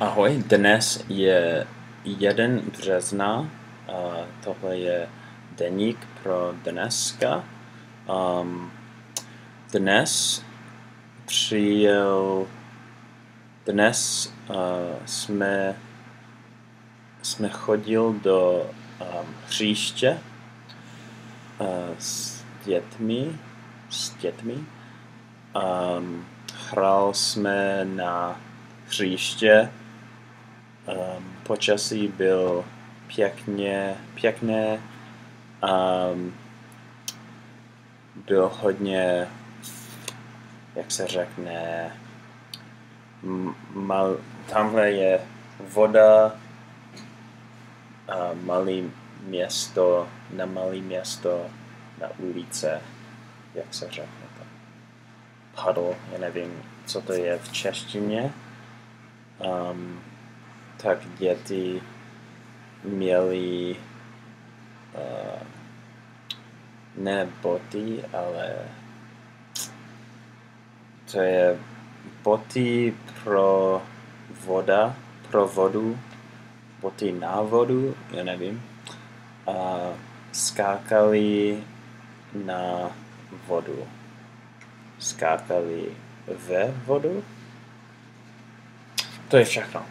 Ahoj, dnes je 1 března, tohle je deník pro dneska. Um, dnes přijel, dnes uh, jsme, jsme chodil do um, hříště uh, s dětmi, s dětmi. Um, hrál jsme na hříště um, počasí byl pěkně, pěkné, um, byl hodně, jak se řekne, mal, tamhle je voda, a malý město, na malý město, na ulice, jak se řekne to. Puddle, já nevím, co to je v češtině. Um, tak děti měly uh, ne boty, ale to je boty pro voda, pro vodu, boty na vodu, já nevím. A skákali na vodu. Skákali ve vodu. To je všechno.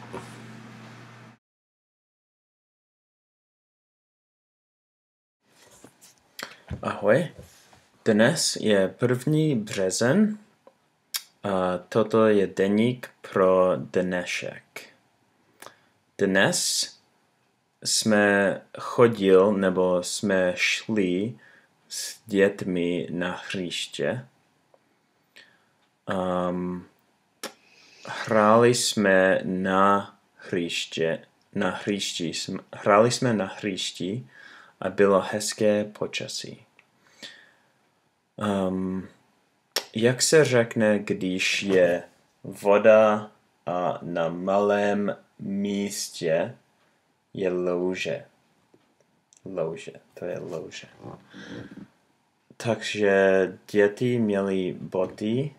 Ahoj, dnes je první březen a toto je deník pro dnešek. Dnes jsme chodil nebo jsme šli s dětmi na hřiště. Um, hráli jsme na hřiště, na hřišti, hráli jsme na hřišti a bylo hezké počasí. Um, jak se řekne, když je voda a na malém místě je louže? Louže, to je louže. Takže děti měly boty,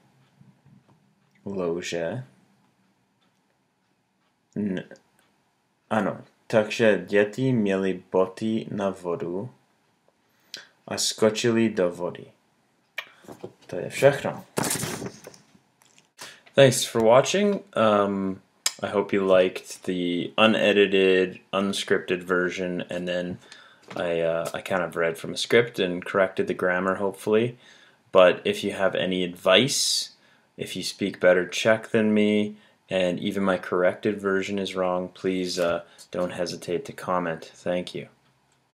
louže. N- ano, takže děti měly boty na vodu a skočili do vody. To je všechno. Thanks for watching. Um, I hope you liked the unedited, unscripted version, and then I uh, I kind of read from a script and corrected the grammar, hopefully. But if you have any advice, if you speak better Czech than me, and even my corrected version is wrong, please uh, don't hesitate to comment. Thank you.